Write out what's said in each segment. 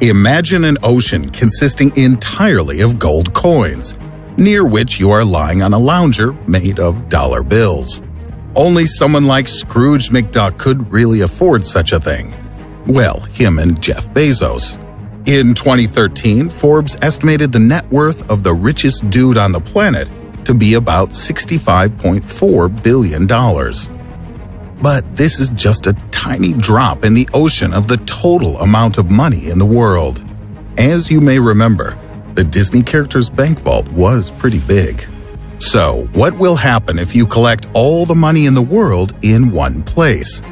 Imagine an ocean consisting entirely of gold coins, near which you are lying on a lounger made of dollar bills. Only someone like Scrooge McDuck could really afford such a thing. Well, him and Jeff Bezos. In 2013, Forbes estimated the net worth of the richest dude on the planet to be about $65.4 billion. But this is just a tiny drop in the ocean of the total amount of money in the world. As you may remember, the Disney character's bank vault was pretty big. So, what will happen if you collect all the money in the world in one place?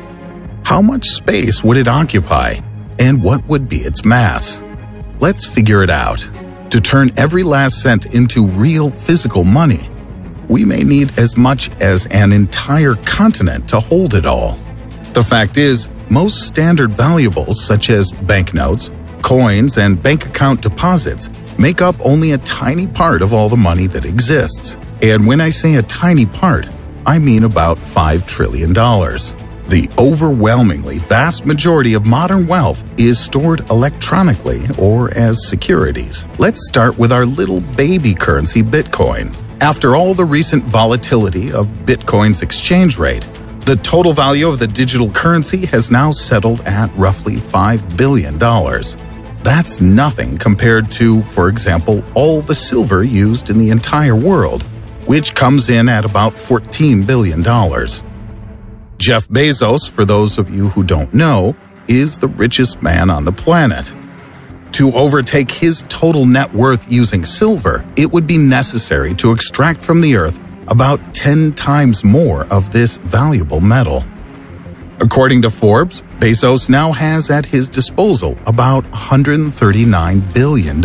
How much space would it occupy? And what would be its mass? Let's figure it out. To turn every last cent into real physical money, we may need as much as an entire continent to hold it all. The fact is, most standard valuables such as banknotes, coins, and bank account deposits make up only a tiny part of all the money that exists. And when I say a tiny part, I mean about $5 trillion. The overwhelmingly vast majority of modern wealth is stored electronically or as securities. Let's start with our little baby currency Bitcoin. After all the recent volatility of Bitcoin's exchange rate, the total value of the digital currency has now settled at roughly $5 billion. That's nothing compared to, for example, all the silver used in the entire world, which comes in at about $14 billion. Jeff Bezos, for those of you who don't know, is the richest man on the planet. To overtake his total net worth using silver, it would be necessary to extract from the earth about 10 times more of this valuable metal. According to Forbes, Bezos now has at his disposal about $139 billion.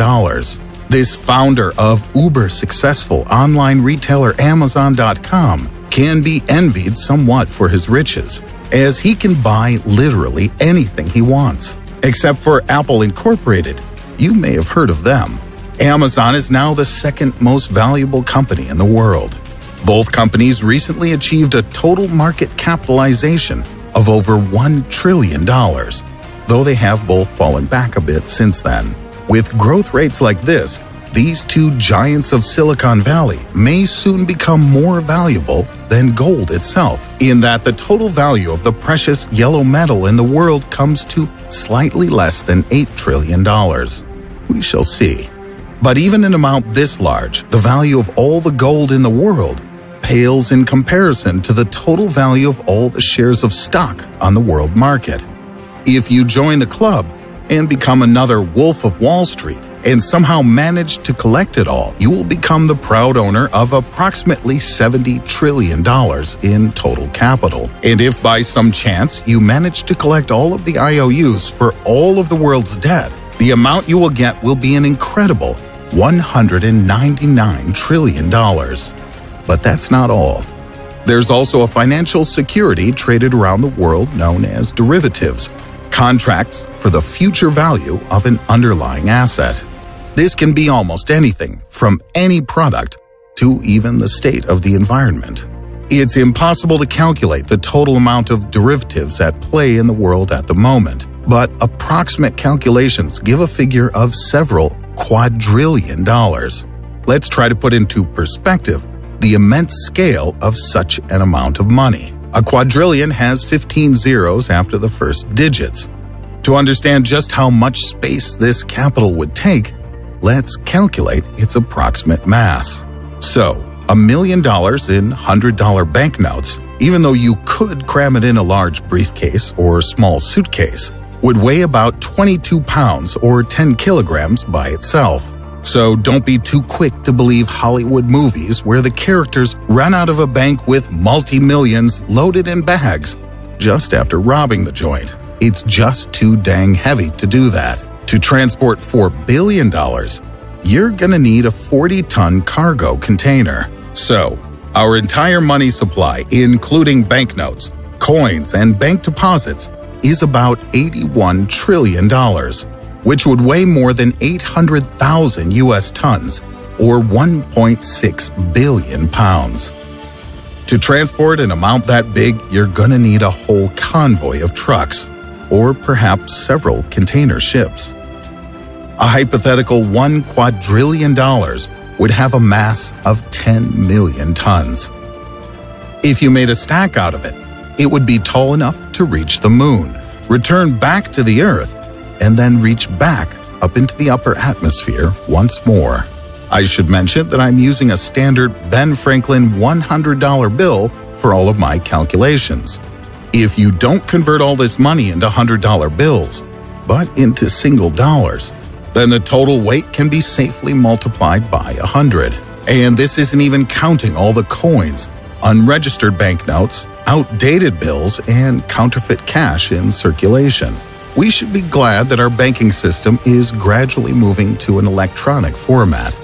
This founder of uber successful online retailer Amazon.com can be envied somewhat for his riches, as he can buy literally anything he wants. Except for Apple Incorporated, you may have heard of them. Amazon is now the second most valuable company in the world. Both companies recently achieved a total market capitalization of over $1 trillion, though they have both fallen back a bit since then. With growth rates like this, these two giants of Silicon Valley may soon become more valuable than gold itself, in that the total value of the precious yellow metal in the world comes to slightly less than $8 trillion. We shall see. But even an amount this large, the value of all the gold in the world pales in comparison to the total value of all the shares of stock on the world market. If you join the club and become another Wolf of Wall Street and somehow manage to collect it all, you will become the proud owner of approximately $70 trillion in total capital. And if by some chance you manage to collect all of the IOUs for all of the world's debt, the amount you will get will be an incredible $199 trillion. But that's not all. There's also a financial security traded around the world known as derivatives, contracts for the future value of an underlying asset. This can be almost anything, from any product to even the state of the environment. It's impossible to calculate the total amount of derivatives at play in the world at the moment, but approximate calculations give a figure of several quadrillion dollars. Let's try to put into perspective the immense scale of such an amount of money. A quadrillion has 15 zeros after the first digits. To understand just how much space this capital would take, let's calculate its approximate mass. So, a million dollars in $100 banknotes, even though you could cram it in a large briefcase or small suitcase, would weigh about 22 pounds or 10 kilograms by itself. So don't be too quick to believe Hollywood movies where the characters run out of a bank with multi-millions loaded in bags just after robbing the joint. It's just too dang heavy to do that. To transport $4 billion, you're gonna need a 40-ton cargo container. So, our entire money supply, including banknotes, coins, and bank deposits, is about $81 trillion which would weigh more than 800,000 US tons, or 1.6 billion pounds. To transport an amount that big, you're gonna need a whole convoy of trucks, or perhaps several container ships. A hypothetical one quadrillion dollars would have a mass of 10 million tons. If you made a stack out of it, it would be tall enough to reach the moon, return back to the Earth, and then reach back up into the upper atmosphere once more. I should mention that I'm using a standard Ben Franklin $100 bill for all of my calculations. If you don't convert all this money into $100 bills, but into single dollars, then the total weight can be safely multiplied by 100. And this isn't even counting all the coins, unregistered banknotes, outdated bills, and counterfeit cash in circulation. We should be glad that our banking system is gradually moving to an electronic format.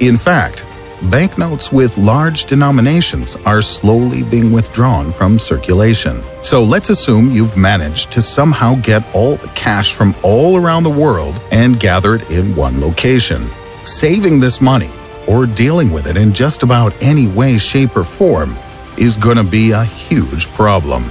In fact, banknotes with large denominations are slowly being withdrawn from circulation. So let's assume you've managed to somehow get all the cash from all around the world and gather it in one location. Saving this money, or dealing with it in just about any way, shape, or form, is going to be a huge problem.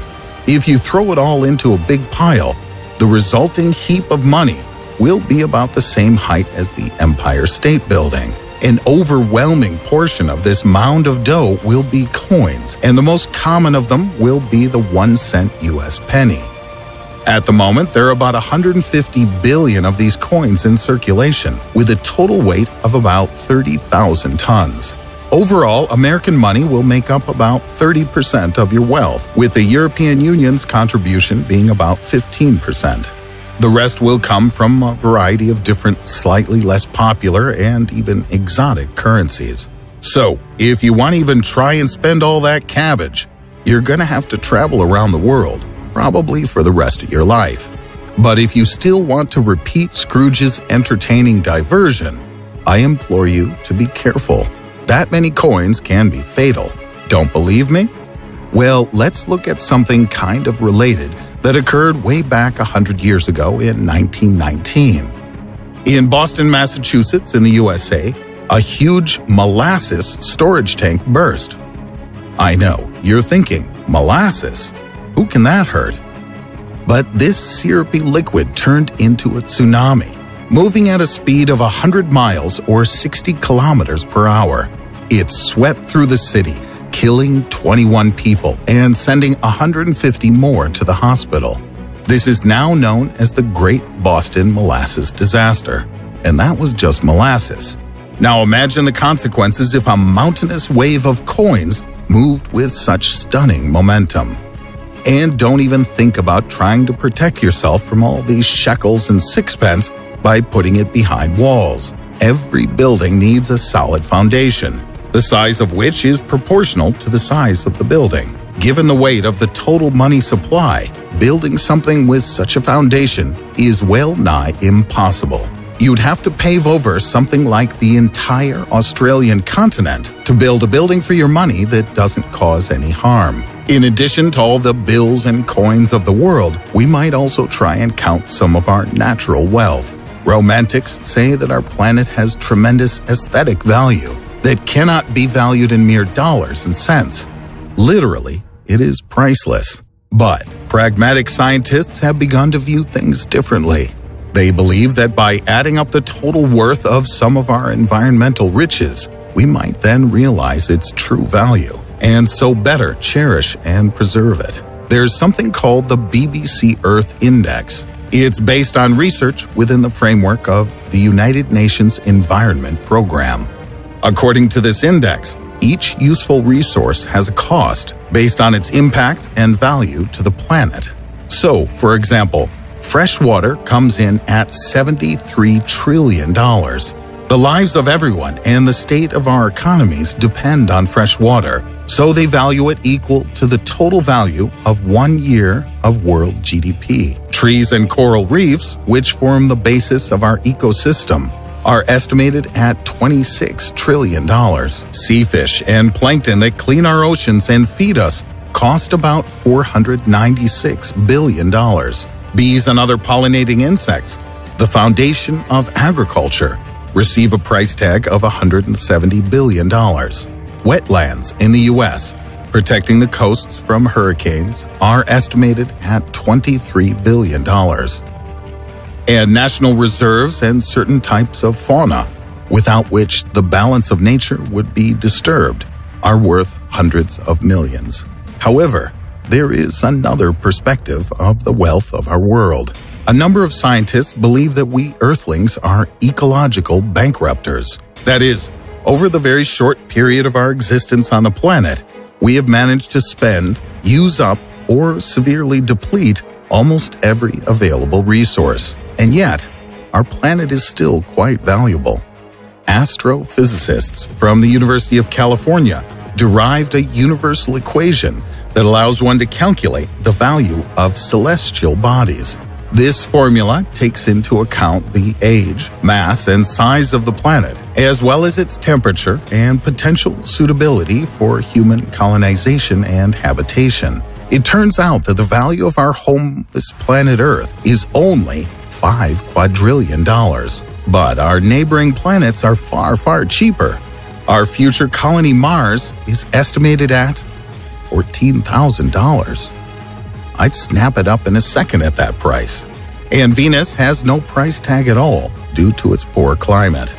If you throw it all into a big pile, the resulting heap of money will be about the same height as the Empire State Building. An overwhelming portion of this mound of dough will be coins, and the most common of them will be the one cent US penny. At the moment, there are about 150 billion of these coins in circulation, with a total weight of about 30,000 tons. Overall, American money will make up about 30% of your wealth, with the European Union's contribution being about 15%. The rest will come from a variety of different, slightly less popular and even exotic currencies. So, if you want to even try and spend all that cabbage, you're going to have to travel around the world, probably for the rest of your life. But if you still want to repeat Scrooge's entertaining diversion, I implore you to be careful. That many coins can be fatal. Don't believe me? Well, let's look at something kind of related that occurred way back 100 years ago in 1919. In Boston, Massachusetts, in the USA, a huge molasses storage tank burst. I know, you're thinking, molasses? Who can that hurt? But this syrupy liquid turned into a tsunami, moving at a speed of 100 miles or 60 kilometers per hour. It swept through the city, killing 21 people and sending 150 more to the hospital. This is now known as the Great Boston Molasses Disaster, and that was just molasses. Now imagine the consequences if a mountainous wave of coins moved with such stunning momentum. And don't even think about trying to protect yourself from all these shekels and sixpence by putting it behind walls. Every building needs a solid foundation, the size of which is proportional to the size of the building. Given the weight of the total money supply, building something with such a foundation is well nigh impossible. You'd have to pave over something like the entire Australian continent to build a building for your money that doesn't cause any harm. In addition to all the bills and coins of the world, we might also try and count some of our natural wealth. Romantics say that our planet has tremendous aesthetic value that cannot be valued in mere dollars and cents. Literally, it is priceless. But pragmatic scientists have begun to view things differently. They believe that by adding up the total worth of some of our environmental riches, we might then realize its true value, and so better cherish and preserve it. There's something called the BBC Earth Index. It's based on research within the framework of the United Nations Environment Program. According to this index, each useful resource has a cost based on its impact and value to the planet. So, for example, fresh water comes in at $73 trillion. The lives of everyone and the state of our economies depend on fresh water, so they value it equal to the total value of one year of world GDP. Trees and coral reefs, which form the basis of our ecosystem, are estimated at $26 trillion. Sea fish and plankton that clean our oceans and feed us cost about $496 billion. Bees and other pollinating insects, the foundation of agriculture, receive a price tag of $170 billion. Wetlands in the U.S., protecting the coasts from hurricanes, are estimated at $23 billion. And national reserves and certain types of fauna, without which the balance of nature would be disturbed, are worth hundreds of millions. However, there is another perspective of the wealth of our world. A number of scientists believe that we Earthlings are ecological bankrupters. That is, over the very short period of our existence on the planet, we have managed to spend, use up, or severely deplete almost every available resource. And yet, our planet is still quite valuable. Astrophysicists from the University of California derived a universal equation that allows one to calculate the value of celestial bodies. This formula takes into account the age, mass, and size of the planet, as well as its temperature and potential suitability for human colonization and habitation. It turns out that the value of our home, this planet Earth, is only 5 quadrillion dollars. But our neighboring planets are far, far cheaper. Our future colony Mars is estimated at $14,000. I'd snap it up in a second at that price. And Venus has no price tag at all due to its poor climate.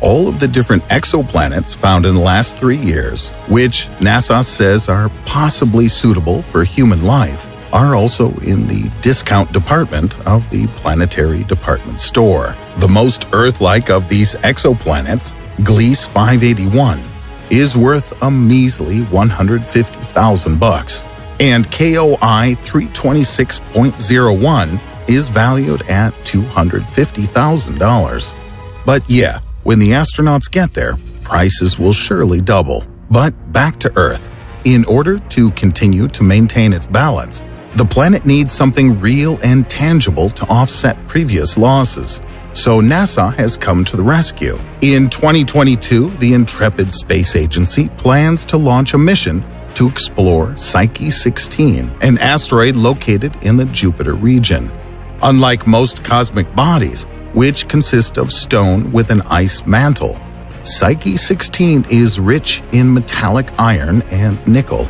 All of the different exoplanets found in the last three years, which NASA says are possibly suitable for human life, are also in the discount department of the Planetary Department store. The most Earth-like of these exoplanets, Gliese 581, is worth a measly 150,000 bucks and KOI 326.01 is valued at $250,000. But yeah, when the astronauts get there, prices will surely double. But back to Earth. In order to continue to maintain its balance, the planet needs something real and tangible to offset previous losses. So NASA has come to the rescue. In 2022, the Intrepid Space Agency plans to launch a mission to explore Psyche 16, an asteroid located in the Jupiter region. Unlike most cosmic bodies, which consist of stone with an ice mantle, Psyche 16 is rich in metallic iron and nickel.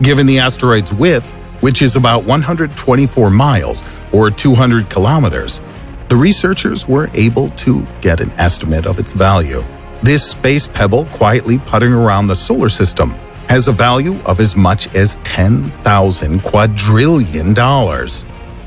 Given the asteroid's width, which is about 124 miles or 200 kilometers, the researchers were able to get an estimate of its value. This space pebble quietly putting around the solar system has a value of as much as 10,000 quadrillion dollars.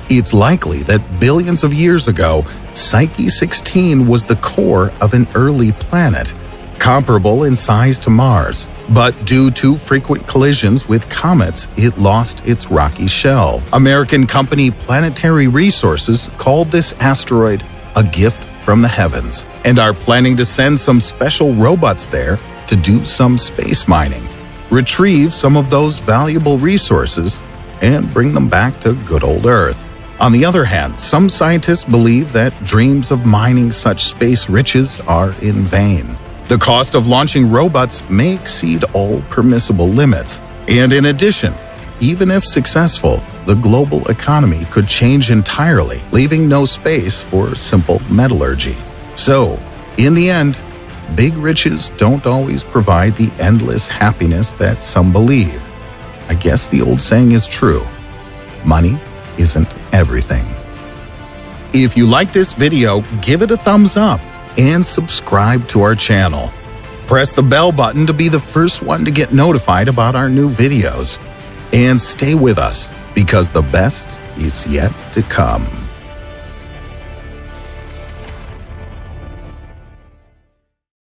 It's likely that billions of years ago, Psyche 16 was the core of an early planet, comparable in size to Mars. But due to frequent collisions with comets, it lost its rocky shell. American company Planetary Resources called this asteroid a gift from the heavens and are planning to send some special robots there to do some space mining retrieve some of those valuable resources and bring them back to good old Earth. On the other hand, some scientists believe that dreams of mining such space riches are in vain. The cost of launching robots may exceed all permissible limits, and in addition, even if successful, the global economy could change entirely, leaving no space for simple metallurgy. So, in the end, big riches don't always provide the endless happiness that some believe. I guess the old saying is true. Money isn't everything. If you like this video, give it a thumbs up and subscribe to our channel. Press the bell button to be the first one to get notified about our new videos. And stay with us because the best is yet to come.